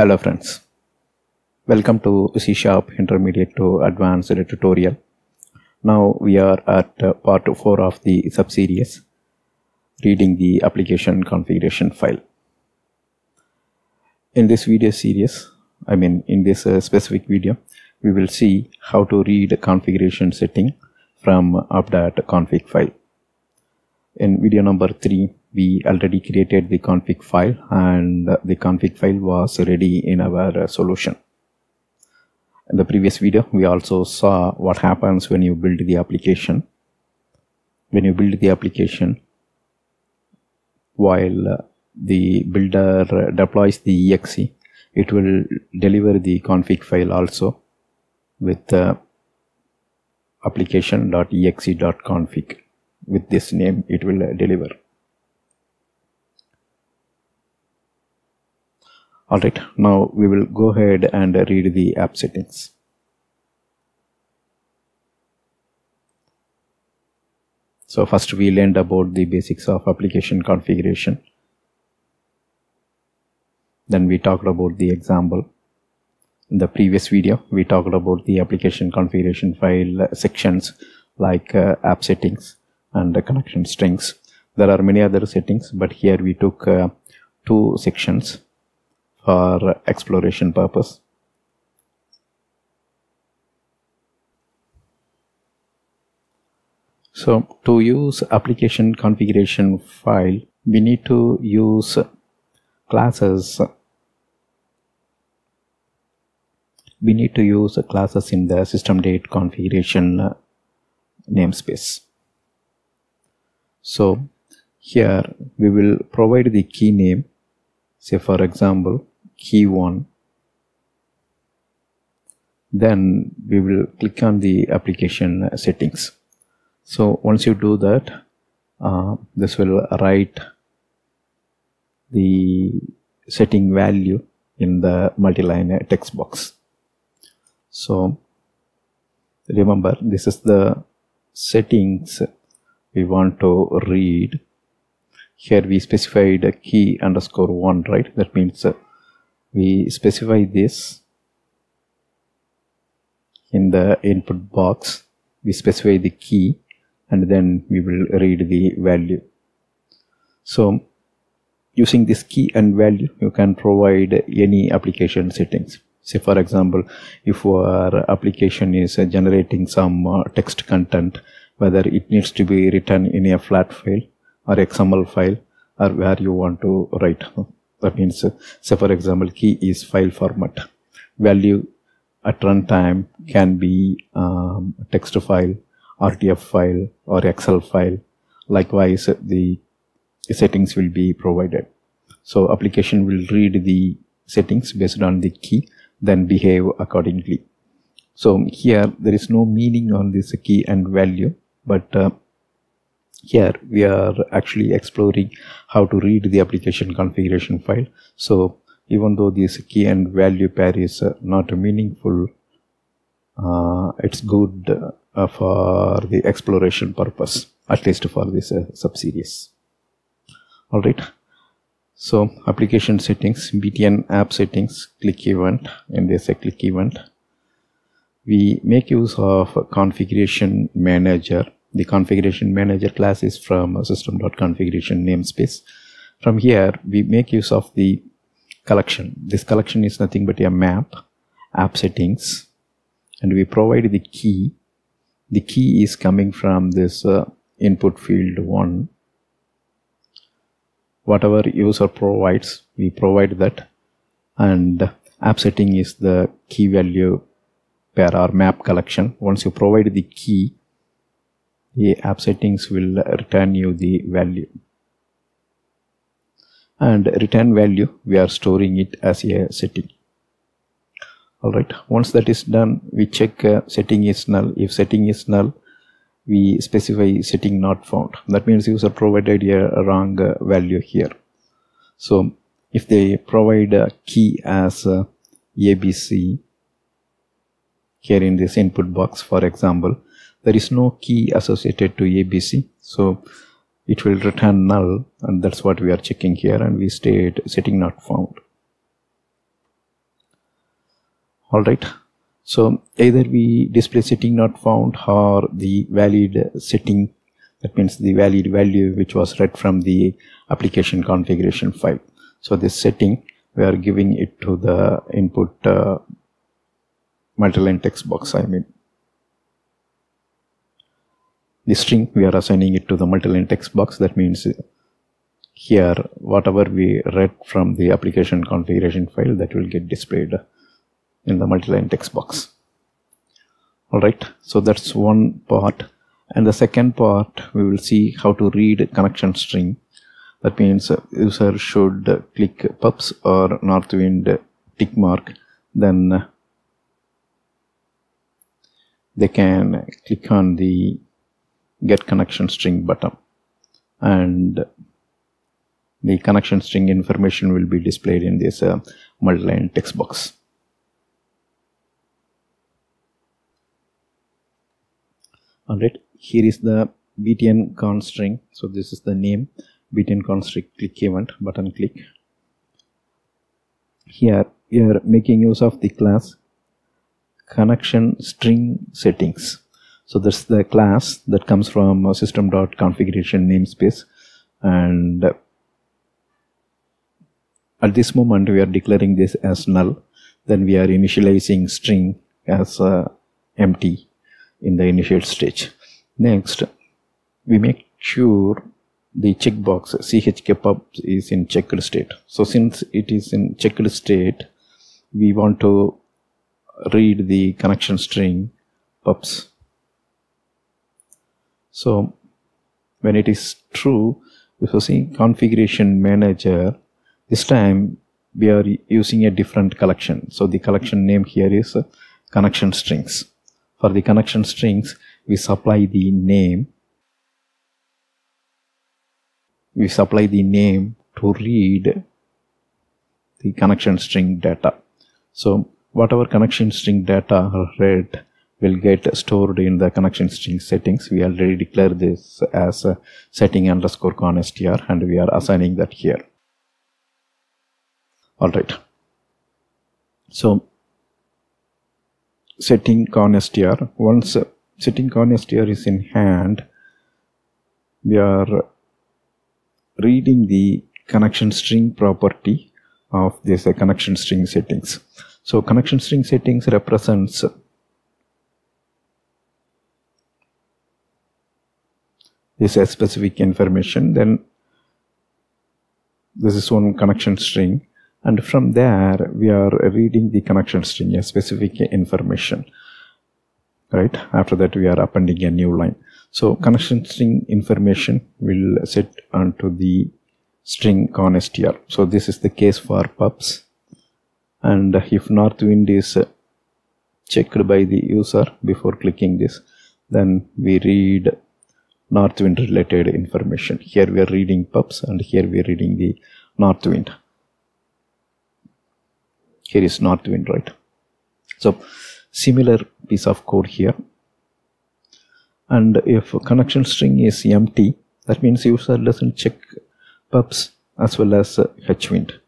Hello friends, welcome to C Sharp Intermediate to Advanced tutorial. Now we are at uh, part 4 of the subseries, reading the application configuration file. In this video series, I mean in this uh, specific video, we will see how to read a configuration setting from app.config file. In video number 3, we already created the config file and the config file was ready in our solution. In the previous video, we also saw what happens when you build the application. When you build the application, while the builder deploys the exe, it will deliver the config file also with uh, application.exe.config. With this name, it will deliver. Alright, now we will go ahead and read the app settings. So first we learned about the basics of application configuration. Then we talked about the example. In the previous video, we talked about the application configuration file sections like uh, app settings and connection strings. There are many other settings, but here we took uh, two sections for exploration purpose. So to use application configuration file, we need to use classes. We need to use classes in the system.configuration namespace. So here we will provide the key name. Say for example, key 1 then we will click on the application settings. So once you do that uh, this will write the setting value in the multi-line text box. So remember this is the settings we want to read. Here we specified a key underscore one right? That means we specify this in the input box. We specify the key and then we will read the value. So using this key and value you can provide any application settings. Say for example if our application is generating some uh, text content whether it needs to be written in a flat file or xml file or where you want to write that means say for example key is file format. Value at runtime can be um, text file rtf file or excel file. Likewise the settings will be provided. So application will read the settings based on the key then behave accordingly. So here there is no meaning on this key and value but uh, here we are actually exploring how to read the application configuration file. So even though this key and value pair is uh, not meaningful uh, it's good uh, for the exploration purpose at least for this uh, subseries. All right. So application settings btn app settings click event and there's a click event. We make use of configuration manager the configuration manager class is from system.configuration namespace. From here, we make use of the collection. This collection is nothing but a map, app settings, and we provide the key. The key is coming from this uh, input field 1. Whatever user provides, we provide that. And app setting is the key value pair or map collection. Once you provide the key, the app settings will return you the value. And return value we are storing it as a setting. All right. Once that is done we check uh, setting is null. If setting is null we specify setting not found. That means user provided a wrong uh, value here. So if they provide a key as uh, abc here in this input box for example there is no key associated to ABC so it will return null and that's what we are checking here and we state setting not found. All right. So either we display setting not found or the valid setting that means the valid value which was read from the application configuration file. So this setting we are giving it to the input uh, multi-line text box I mean the string we are assigning it to the multi-line text box. That means here whatever we read from the application configuration file that will get displayed in the multi-line text box. All right. So that's one part. And the second part we will see how to read connection string. That means user should click pubs or northwind tick mark. Then they can click on the get connection string button. And the connection string information will be displayed in this uh, multi-line text box. Alright here is the btn string. So this is the name btn string. Click event button click. Here we are making use of the class connection string settings so that's the class that comes from system.configuration namespace and at this moment we are declaring this as null then we are initializing string as uh, empty in the initial stage. Next, we make sure the checkbox chkpub is in checked state. So since it is in checked state, we want to read the connection string pubs. So when it is true, if you see configuration manager, this time we are using a different collection. So the collection name here is connection strings. For the connection strings we supply the name. We supply the name to read the connection string data. So whatever connection string data are read will get stored in the connection string settings. We already declare this as setting underscore constr and we are assigning that here. All right. So setting constr once setting constr is in hand we are reading the connection string property of this connection string settings. So connection string settings represents this specific information then this is one connection string. And from there we are reading the connection string a specific information right? After that we are appending a new line. So connection string information will set onto the string constr so this is the case for pubs and if northwind is checked by the user before clicking this then we read northwind related information. Here we are reading pubs and here we are reading the northwind. Here is northwind right? So similar piece of code here. And if connection string is empty that means user doesn't check pubs as well as hwind.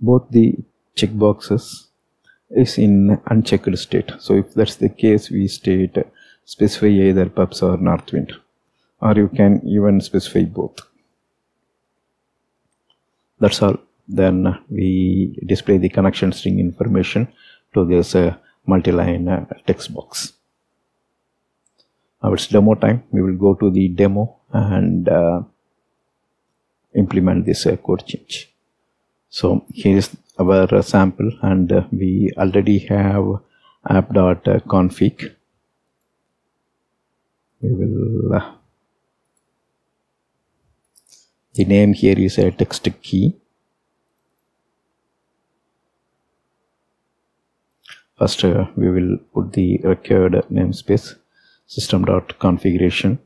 Both the checkboxes is in unchecked state. So if that's the case we state specify either pubs or northwind or you can even specify both. That's all. Then we display the connection string information to this uh, multi-line uh, text box. Now it's demo time. We will go to the demo and uh, implement this uh, code change. So here is our uh, sample and uh, we already have app.config we will the name here is a text key First, uh, we will put the required namespace system.configuration.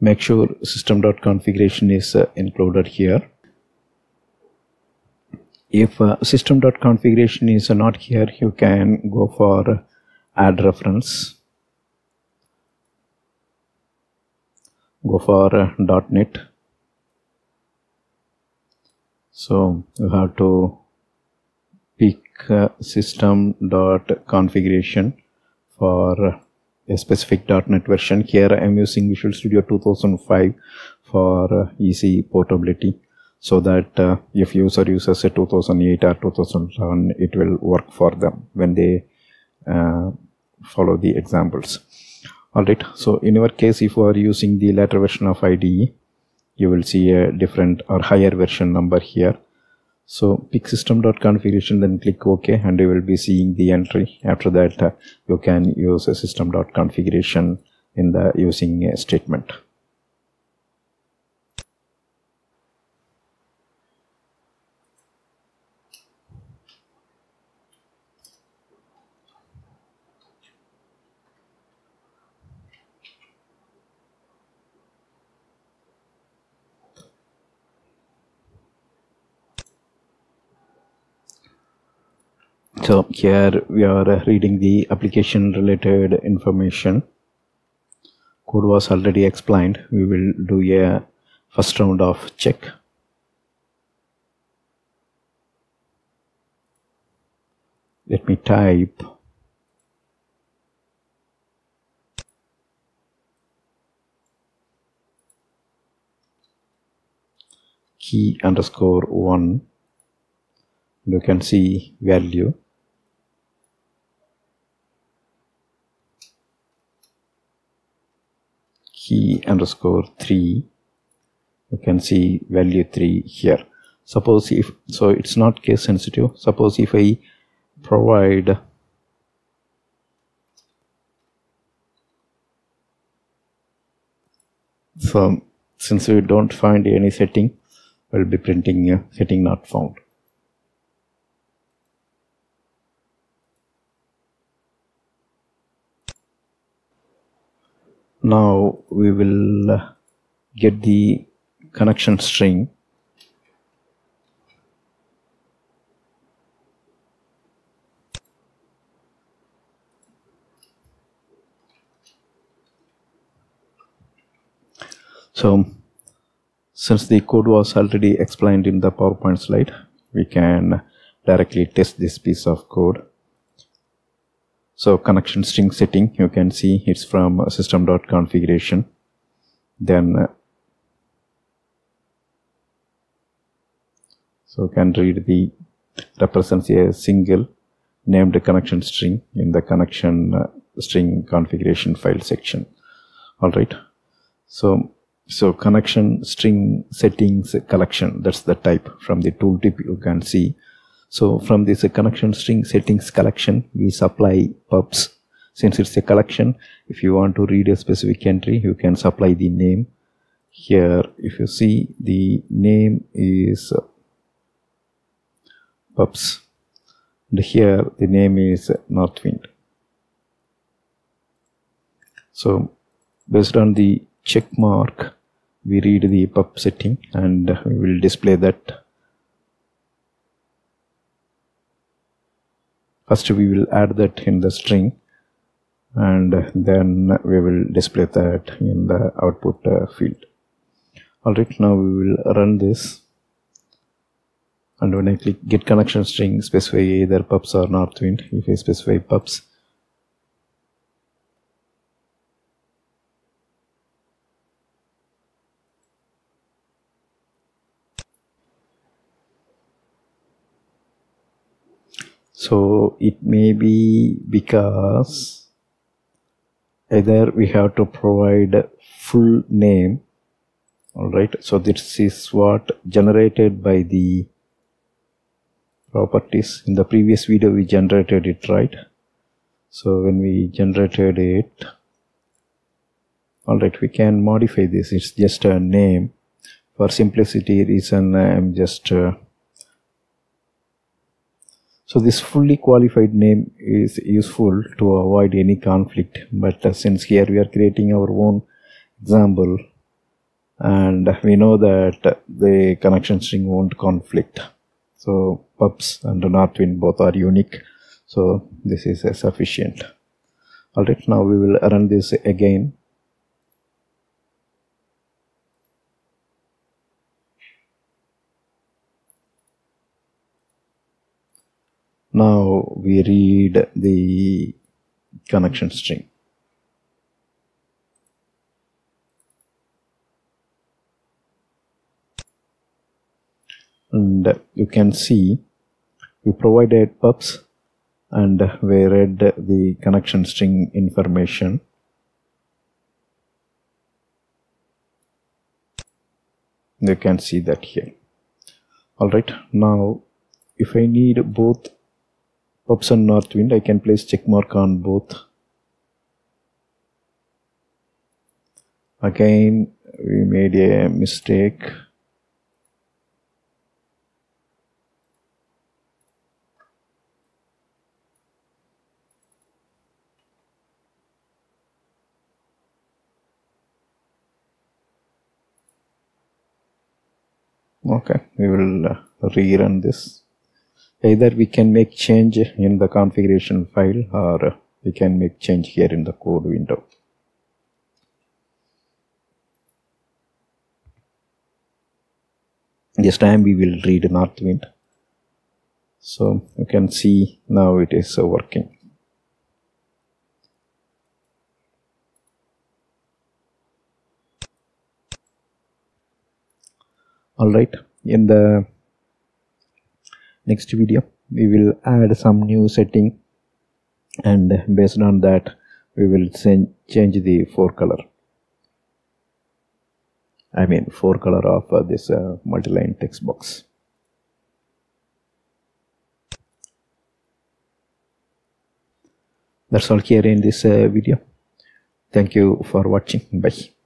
Make sure system.configuration is uh, included here. If uh, system.configuration is not here, you can go for add reference. Go for uh, .NET so you have to pick uh, system dot configuration for a specific .NET version here I am using Visual Studio 2005 for uh, easy portability so that uh, if user uses a 2008 or 2011 it will work for them when they uh, follow the examples alright so in your case if you are using the later version of IDE you will see a different or higher version number here so pick system.configuration then click OK and you will be seeing the entry. After that uh, you can use a system.configuration in the using a statement. So here we are uh, reading the application related information. Code was already explained. We will do a first round of check. Let me type. Key underscore one. You can see value key underscore 3 you can see value 3 here. Suppose if so it's not case sensitive. Suppose if I provide so since we don't find any setting we'll be printing a setting not found now we will uh, get the connection string. So since the code was already explained in the PowerPoint slide we can directly test this piece of code so connection string setting you can see it's from system.configuration then uh, so can read the represents a single named connection string in the connection uh, string configuration file section. All right. So so connection string settings collection that's the type. From the tooltip you can see so from this connection string settings collection, we supply pubs. Since it's a collection, if you want to read a specific entry, you can supply the name. Here, if you see the name is pubs. And here the name is Northwind. So based on the check mark, we read the pub setting and we will display that first we will add that in the string and then we will display that in the output uh, field. Alright now we will run this. And when I click get connection string specify either pubs or northwind if I specify pubs so it may be because either we have to provide full name all right so this is what generated by the properties. In the previous video we generated it right? So when we generated it all right we can modify this. It's just a name. For simplicity reason i'm just uh, so this fully qualified name is useful to avoid any conflict. But uh, since here we are creating our own example and we know that the connection string won't conflict. So pubs and northwind both are unique. So this is uh, sufficient. Alright, now we will run this again now we read the connection string. And you can see we provided pubs and we read the connection string information. You can see that here. All right. Now if I need both pubs and northwind I can place check mark on both. Again we made a mistake. Okay we will uh, rerun this either we can make change in the configuration file or we can make change here in the code window. This time we will read northwind so you can see now it is working. All right. In the next video. We will add some new setting and based on that we will change the fore color. I mean fore color of uh, this uh, multi-line text box. That's all here in this uh, video. Thank you for watching. Bye